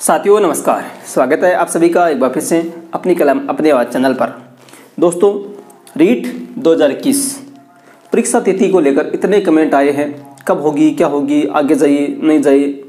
साथियों, नमस्कार। स्वागत है आप सभी का एक बार फिर से अपनी कलम, अपने आवाज़ चैनल पर। दोस्तों, रीट 2021 परीक्षा तिथि को लेकर इतने कमेंट आए हैं, कब होगी, क्या होगी, आगे जाइए, नहीं जाइए।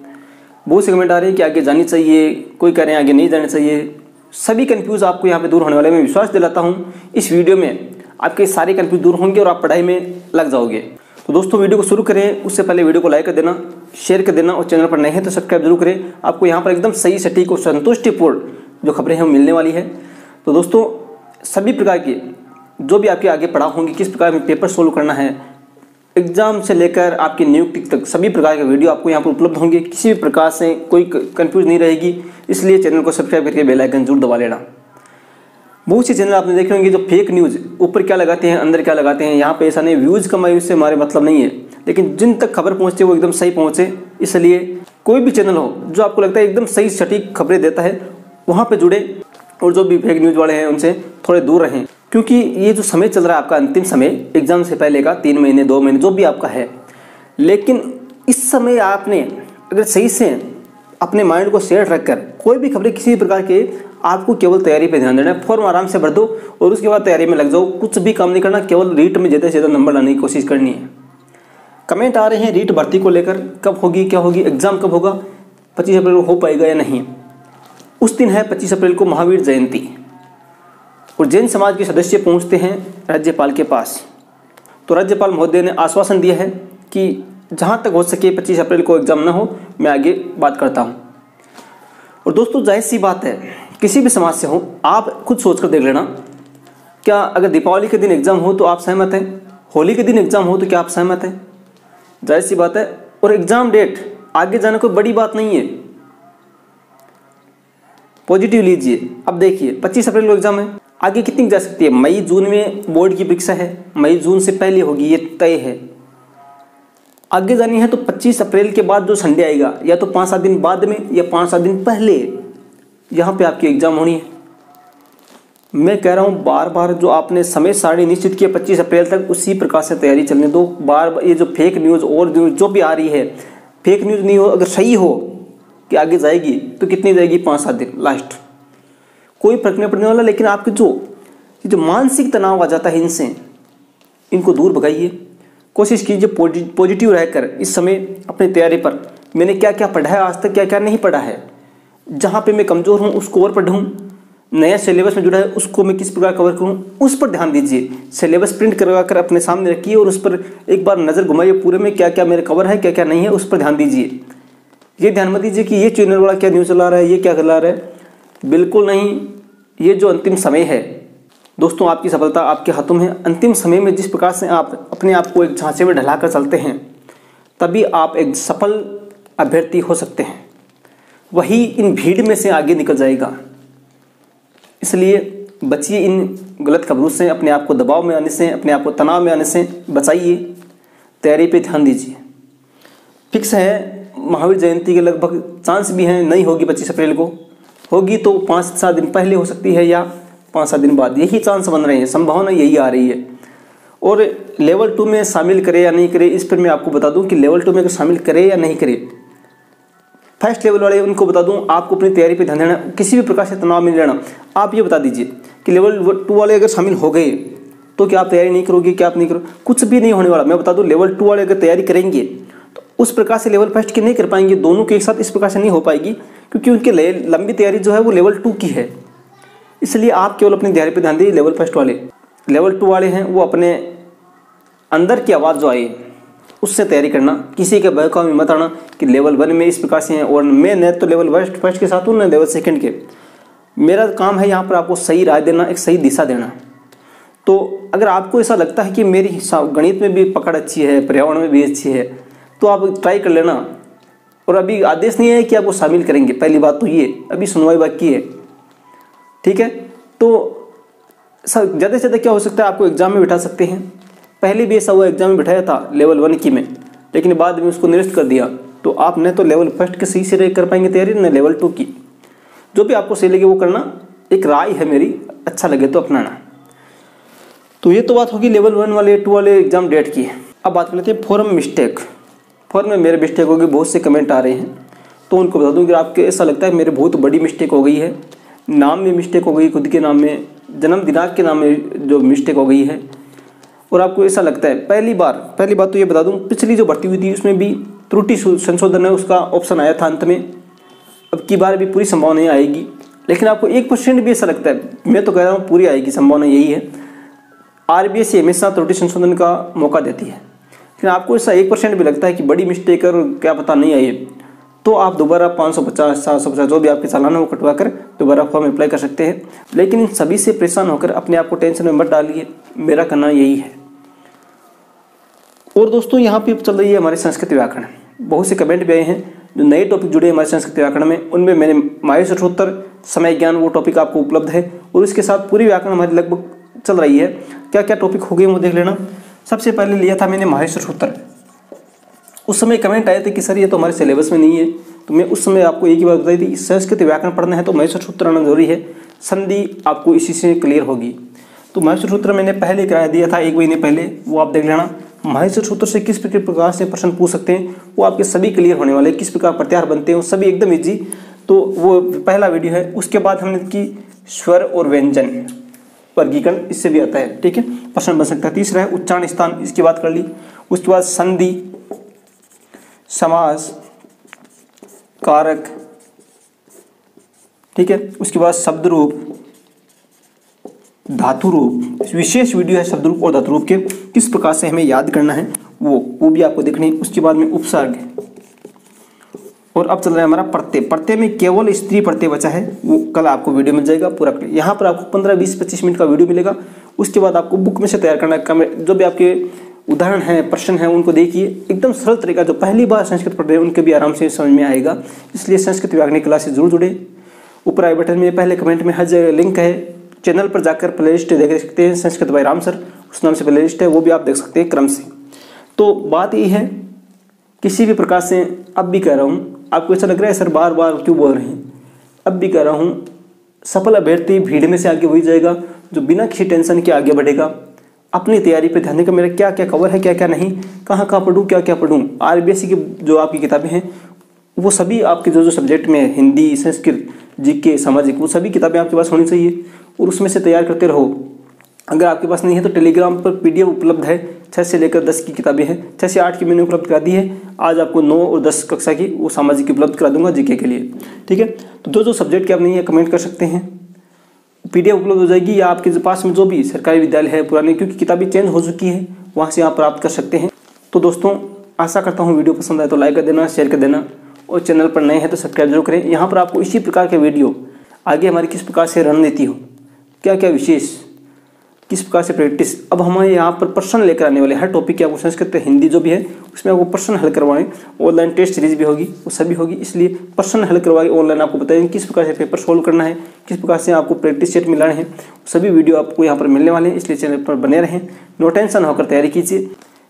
बहुत से कमेंट आ रहे हैं कि आगे जानी चाहिए, कोई कह रहे हैं आगे नहीं जाना चाहिए। सभी कन्फ्यूज़ आपको यहाँ पर दूर होने वाले मैं विश्वास दिलाता हूँ, इस वीडियो में आपके सारे कन्फ्यूज़ दूर होंगे और आप पढ़ाई में लग जाओगे। तो दोस्तों, वीडियो को शुरू करें, उससे पहले वीडियो को लाइक कर देना। शेयर कर देना और चैनल पर नए हैं तो सब्सक्राइब ज़रूर करें। आपको यहाँ पर एकदम सही, सटीक और संतुष्टिपूर्ण जो खबरें हैं वो मिलने वाली है। तो दोस्तों, सभी प्रकार की जो भी आपके आगे पढ़ा होंगे, किस प्रकार में पेपर सोल्व करना है, एग्ज़ाम से लेकर आपकी नियुक्ति तक, सभी प्रकार के वीडियो आपको यहाँ पर उपलब्ध होंगे। किसी भी प्रकार से कोई कंफ्यूज नहीं रहेगी, इसलिए चैनल को सब्सक्राइब करके बेल आइकन ज़रूर दबा लेना। बहुत सी चैनल आपने देखे होंगे जो फेक न्यूज़ ऊपर क्या लगाते हैं, अंदर क्या लगाते हैं, यहाँ पे ऐसा नहीं व्यूज़ कमाई उससे हमारे मतलब नहीं है। लेकिन जिन तक खबर पहुँचती है, वो एकदम सही पहुँचे। इसलिए कोई भी चैनल हो, जो आपको लगता है एकदम सही सटीक खबरें देता है, वहाँ पर जुड़े और जो भी फेक न्यूज़ वाले हैं, उनसे थोड़े दूर रहें। क्योंकि ये जो समय चल रहा है आपका, अंतिम समय एग्ज़ाम से पहले का, तीन महीने, दो महीने, जो भी आपका है। लेकिन इस समय आपने, अगर सही से अपने माइंड को सेट रखकर, कोई भी खबरें किसी भी प्रकार के, आपको केवल तैयारी पे ध्यान देना है। फॉर्म आराम से भर दो और उसके बाद तैयारी में लग जाओ। कुछ भी काम नहीं करना, केवल रीट में ज़्यादा से ज़्यादा नंबर लाने की कोशिश करनी है। कमेंट आ रहे हैं रीट भर्ती को लेकर, कब होगी, क्या होगी एग्ज़ाम कब होगा, पच्चीस अप्रैल को हो पाएगा या नहीं? उस दिन है पच्चीस अप्रैल को महावीर जयंती। और जैन समाज के सदस्य पहुँचते हैं राज्यपाल के पास। तो राज्यपाल महोदय ने आश्वासन दिया है कि जहाँ तक हो सके पच्चीस अप्रैल को एग्ज़ाम ना हो, मैं आगे बात करता हूँ। और दोस्तों, ज़ाहिर सी बात है, किसी भी समाज से हो, आप खुद सोच कर देख लेना, क्या अगर दीपावली के दिन एग्ज़ाम हो तो आप सहमत हैं? होली के दिन एग्ज़ाम हो तो क्या आप सहमत हैं? ज़ाहिर सी बात है, और एग्ज़ाम डेट आगे जाना कोई बड़ी बात नहीं है। पॉजिटिव लीजिए। अब देखिए 25 अप्रैल को एग्ज़ाम है। आगे कितनी जा सकती है? मई, जून में बोर्ड की परीक्षा है। मई, जून से पहले होगी, ये तय है। आगे जानी है तो 25 अप्रैल के बाद जो संडे आएगा, या तो पाँच सात दिन बाद में, या पाँच सात दिन पहले, यहाँ पे आपकी एग्ज़ाम होनी है। मैं कह रहा हूँ बार बार जो आपने समय सारणी निश्चित किया 25 अप्रैल तक, उसी प्रकार से तैयारी चलने। दो बार बार ये जो फेक न्यूज़ और न्यूज़ जो भी आ रही है फेक न्यूज़ नहीं हो, अगर सही हो कि आगे जाएगी तो कितनी जाएगी? पाँच सात दिन लास्ट कोई फ़र्क नहीं पड़ने वाला, लेकिन आपके जो जो मानसिक तनाव आ जाता है इनसे, इनको दूर भगाइए। कोशिश कीजिए पॉजिटिव रहकर इस समय अपनी तैयारी पर। मैंने क्या क्या पढ़ा है आज तक क्या क्या नहीं पढ़ा है? जहाँ पे मैं कमज़ोर हूँ, उसको और पढ़ूँ। नया सिलेबस में जुड़ा है, उसको मैं किस प्रकार कवर करूँ, उस पर ध्यान दीजिए। सिलेबस प्रिंट करवा कर अपने सामने रखिए और उस पर एक बार नज़र घुमाइए, पूरे में क्या क्या मेरे कवर है क्या क्या नहीं है, उस पर ध्यान दीजिए। ये ध्यान मत दीजिए कि ये चैनल वाला क्या न्यूज़ चला रहा है, ये क्या चला रहा है। बिल्कुल नहीं, ये जो अंतिम समय है। दोस्तों, आपकी सफलता आपके हाथों में अंतिम समय में जिस प्रकार से आप अपने आप को एक झांसे में ढला कर चलते हैं, तभी आप एक सफल अभ्यर्थी हो सकते हैं। वही इन भीड़ में से आगे निकल जाएगा। इसलिए बचिए इन गलत खबरों से, अपने आप को दबाव में आने से, अपने आप को तनाव में आने से बचाइए। तैयारी पे ध्यान दीजिए। फिक्स है, महावीर जयंती के लगभग चांस भी हैं, नहीं होगी पच्चीस अप्रैल को। होगी तो पाँच सात दिन पहले हो सकती है या पाँच सात दिन बाद। यही चांस बन रहे हैं, संभावना यही आ रही है। और लेवल टू में शामिल करे या नहीं करे, इस पर मैं आपको बता दूँ कि लेवल टू में अगर शामिल करे या नहीं करे फ़र्स्ट लेवल वाले उनको बता दूँ, आपको अपनी तैयारी पे ध्यान देना, किसी भी प्रकार से तनाव में लेना आप ये बता दीजिए कि लेवल टू वाले अगर शामिल हो गए तो क्या आप तैयारी नहीं करोगे, क्या आप नहीं करोगे? कुछ भी नहीं होने वाला। मैं बता दूँ लेवल टू वाले अगर तैयारी करेंगे तो उस प्रकार से लेवल फ़र्स्ट की नहीं कर पाएँगे, दोनों के एक साथ इस प्रकार से नहीं हो पाएगी, क्योंकि उनकी लंबी तैयारी जो है वो लेवल टू की है। इसलिए आप केवल अपनी तैयारी पर ध्यान दीजिए लेवल फ़र्स्ट वाले। लेवल टू वाले हैं, वो अपने अंदर की आवाज़ जो आई उससे तैयारी करना, किसी के बहकाव में मत आना कि लेवल वन में इस प्रकार से हैं और मैं न तो लेवल फ़र्स्ट फ़र्स्ट के साथ हूँ, न लेवल सेकंड के। मेरा काम है यहाँ पर आपको सही राय देना, एक सही दिशा देना। तो अगर आपको ऐसा लगता है कि मेरी गणित में भी पकड़ अच्छी है, पर्यावरण में भी अच्छी है तो आप ट्राई कर लेना। और अभी आदेश नहीं है कि आपको शामिल करेंगे, पहली बात तो ये, अभी सुनवाई बाकी है। ठीक है? तो ज़्यादा से ज़्यादा क्या हो सकता है? आपको एग्ज़ाम में बिठा सकते हैं। पहले भी ऐसा हुआ एग्ज़ाम में बिठाया था लेवल वन की में, लेकिन बाद में उसको निरस्त कर दिया। तो आप न तो लेवल फ़र्स्ट के सही से कर पाएँगे तैयारी न लेवल टू की। जो भी आपको सही लगे वो करना, एक राय है मेरी अच्छा लगे तो अपनाना। तो ये तो बात होगी लेवल वन वाले टू वाले एग्ज़ाम डेट की। अब बात कर लेते हैं फॉरम मिस्टेक फॉरम में मेरे मिस्टेक होगी बहुत से कमेंट आ रहे हैं। तो उनको बता दूँ कि आपके ऐसा लगता है मेरे बहुत बड़ी मिस्टेक हो गई है। नाम में मिस्टेक हो गई, खुद के नाम में जन्म दिनांक के नाम में जो मिस्टेक हो गई है। और आपको ऐसा लगता है, पहली बार, पहली बात तो ये बता दूँ, पिछली जो भर्ती हुई थी, उसमें भी त्रुटि संशोधन है, उसका ऑप्शन आया था अंत में। अब की बार भी पूरी संभावना आएगी। लेकिन आपको एक परसेंट भी ऐसा लगता है, मैं तो कह रहा हूँ पूरी आएगी, संभावना यही है। आर बी एस हमेशा त्रुटि संशोधन का मौका देती है। लेकिन आपको ऐसा एक परसेंट भी लगता है कि बड़ी मिस्टेक और क्या पता नहीं आई तो आप दोबारा पाँच सौ पचास सौ पचास जो भी आपके चालाना वो कटवा कर दोबारा फॉर्म अप्लाई कर सकते हैं। लेकिन सभी से परेशान होकर अपने आप को टेंशन में मत डालिए, मेरा कहना यही है। और दोस्तों, यहाँ पे चल रही है हमारे संस्कृत व्याकरण। बहुत से कमेंट भी आए हैं, जो नए टॉपिक जुड़े हमारे संस्कृत व्याकरण में, उनमें मैंने मायुष अठोत्तर समय ज्ञान, वो टॉपिक आपको उपलब्ध है, और इसके साथ पूरी व्याकरण हमारी लगभग चल रही है। क्या क्या टॉपिक हो गए वो देख लेना। सबसे पहले लिया था मैंने माहेश अठोत्तर उस समय कमेंट आए थे कि सर, ये तो हमारे सिलेबस में नहीं है तो मैं उस समय आपको एक ही बात बताई थी, संस्कृत व्याकरण पढ़ना है तो महेश सूत्र आना ज़रूरी है। संधि आपको इसी से क्लियर होगी। तो महेश सूत्र मैंने पहले कराया दिया था, एक महीने पहले, वो आप देख लेना। महेश सूत्र से किस प्रकार से प्रश्न पूछ सकते हैं? वो आपके सभी क्लियर होने वाले किस प्रकार प्रत्याहार बनते हैं? सभी एकदम ईजी तो वो पहला वीडियो है। उसके बाद हमने की स्वर और व्यंजन वर्गीकरण। इससे भी आता है। ठीक है? प्रश्न बन सकता है। तीसरा है, उच्चारण स्थान। इसकी बात कर ली। उसके बाद संधि, समास, कारक। ठीक है? उसके बाद शब्द रूप धातु रूप विशेष वीडियो है शब्द रूप और धातु रूप के। किस प्रकार से हमें याद करना है, वो वो भी आपको देखनी उसके बाद में उपसर्ग और अब चल रहा है हमारा प्रत्यय। प्रत्यय में केवल स्त्री प्रत्यय बचा है। वो कल आपको वीडियो मिल जाएगा पूरा यहाँ पर आपको पंद्रह, बीस, पच्चीस मिनट का वीडियो मिलेगा। उसके बाद आपको बुक में से तैयार करना है। जो भी आपके उदाहरण है, प्रश्न है, उनको देखिए। एकदम सरल तरीका, जो पहली बार संस्कृत पढ़ रहे हैं, उनके भी आराम से समझ में आएगा। इसलिए संस्कृत व्याकरण क्लास ज़रूर जुड़े। ऊपर आई बटन में, पहले कमेंट में हर जगह लिंक है। चैनल पर जाकर प्ले लिस्ट देख सकते हैं, संस्कृत भाई राम सर, उस नाम से प्ले लिस्ट है, वो भी आप देख सकते हैं क्रम से। तो बात ये है, किसी भी प्रकार से अब भी कह रहा हूँ, आपको ऐसा लग रहा है सर बार बार क्यों बोल रहे हैं? अब भी कह रहा हूँ, सफल अभ्यर्थी भीड़ में से आगे वही जाएगा, जो बिना किसी टेंशन के आगे बढ़ेगा। अपनी तैयारी पे ध्यान देगा मेरा क्या क्या कवर है क्या क्या नहीं कहाँ कहाँ पढ़ूँ? क्या क्या पढ़ूँ आर की जो आपकी किताबें हैं, वो सभी आपके जो जो सब्जेक्ट में हिंदी, संस्कृत जीके सामाजिक, वो सभी किताबें आपके पास होनी चाहिए। और उसमें से तैयार करते रहो। अगर आपके पास नहीं है तो टेलीग्राम पर पीडीएफ उपलब्ध है। छः से लेकर दस की किताबें हैं। छः से आठ की मैंने उपलब्ध करा दी है। आज आपको नौ और दस कक्षा की वो सामाजिक उपलब्ध करा दूँगा जीके के लिए। ठीक है? तो जो जो सब्जेक्ट के आप नहीं है, कमेंट कर सकते हैं। पीडीएफ उपलब्ध हो जाएगी या आपके पास में जो भी सरकारी विद्यालय है, पुराने, क्योंकि किताबें चेंज हो चुकी है, वहाँ से आप प्राप्त कर सकते हैं। तो दोस्तों, आशा करता हूँ वीडियो पसंद आए तो लाइक कर देना, शेयर कर देना और चैनल पर नए हैं तो सब्सक्राइब ज़रूर करें। यहाँ पर आपको इसी प्रकार के वीडियो आगे हमारी किस प्रकार से रणनीति हो। क्या क्या विशेष? किस प्रकार से प्रैक्टिस अब हमारे यहाँ पर प्रश्न लेकर आने वाले हर टॉपिक के आपको संस्कृत हिंदी जो भी है, उसमें आपको प्रश्न हल करवाएँ। ऑनलाइन टेस्ट सीरीज़ भी होगी, वो सभी होगी। इसलिए प्रश्न हल करवाए ऑनलाइन आपको बताएँगे किस प्रकार से पेपर सोल्व करना है, किस प्रकार से आपको प्रैक्टिस सेट मिलाने हैं। सभी वीडियो आपको यहाँ पर मिलने वाले हैं। इसलिए चैनल पर बने रहें। नो टेंशन होकर तैयारी कीजिए।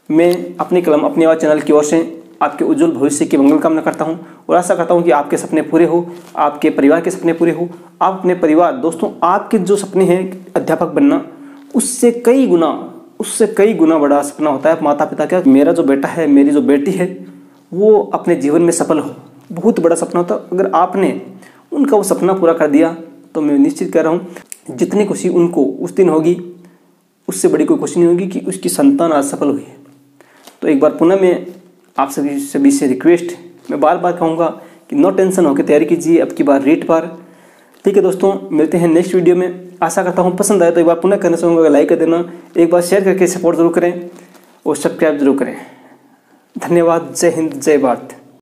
मैं अपनी कलम, अपने आवाज़ चैनल की ओर से आपके उज्जवल भविष्य की मंगल कामना करता हूँ और आशा करता हूँ कि आपके सपने पूरे हो, आपके परिवार के सपने पूरे हो, आप अपने परिवार, दोस्तों, आपके जो सपने हैं अध्यापक बनना, उससे कई गुना, उससे कई गुना बड़ा सपना होता है माता पिता का। मेरा जो बेटा है, मेरी जो बेटी है, वो अपने जीवन में सफल हो। बहुत बड़ा सपना होता। अगर आपने उनका वो सपना पूरा कर दिया तो मैं निश्चित कह रहा हूँ, जितनी खुशी उनको उस दिन होगी, उससे बड़ी कोई खुशी नहीं होगी कि उसकी संतान आज सफल हुई है। तो एक बार पुनः मैं आप सभी सभी से रिक्वेस्ट मैं बार बार कहूँगा कि नो टेंशन होकर तैयारी कीजिए, अब की बार रेट पर ठीक है दोस्तों, मिलते हैं नेक्स्ट वीडियो में। आशा करता हूँ पसंद आए तो एक बार पुनः करना चाहूँगा लाइक कर देना, एक बार शेयर करके सपोर्ट ज़रूर करें और सब्सक्राइब ज़रूर करें। धन्यवाद, जय हिंद, जय भारत।